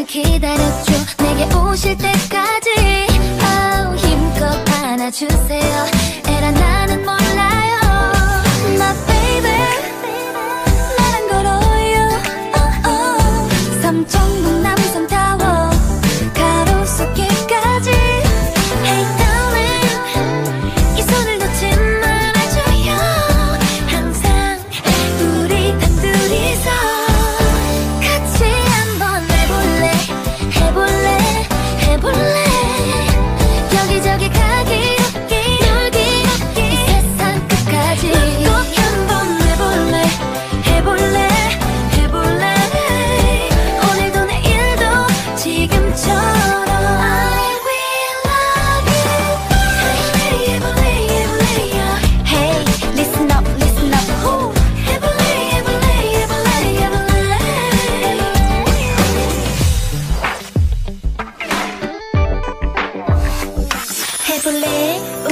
오늘 기다렸죠. 내게 오실 때까지. oh, 힘껏 안아주세요.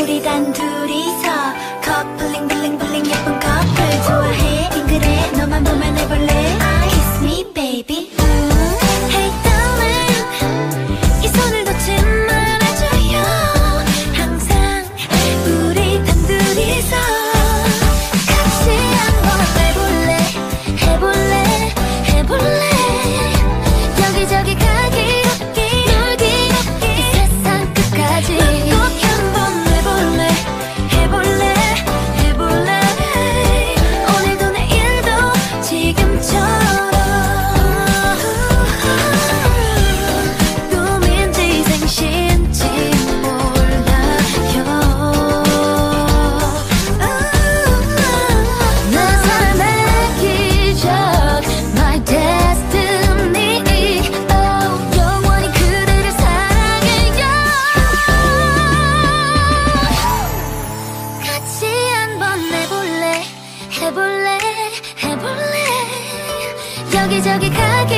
우리 단 둘이서 커플링 블링블링 예쁜 커플 좋아해 빙그레 너만 보면 여기저기 가기